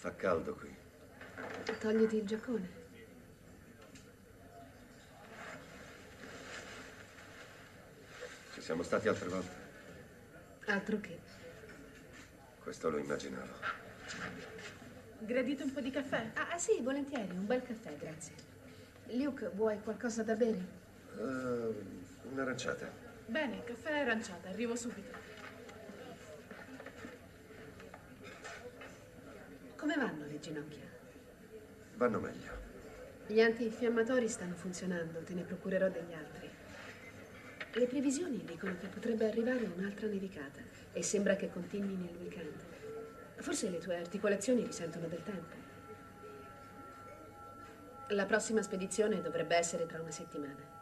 Fa caldo qui. Togliti il giaccone. Ci siamo stati altre volte. Altro che. Questo lo immaginavo. Gradite un po' di caffè? Ah, sì, volentieri. Un bel caffè, grazie. Luke, vuoi qualcosa da bere? Uh, un'aranciata. Bene, caffè e aranciata, arrivo subito. Come vanno le ginocchia? Vanno meglio. Gli antinfiammatori stanno funzionando, te ne procurerò degli altri. Le previsioni dicono che potrebbe arrivare un'altra nevicata e sembra che continui nel weekend. Forse le tue articolazioni risentono del tempo. La prossima spedizione dovrebbe essere tra una settimana.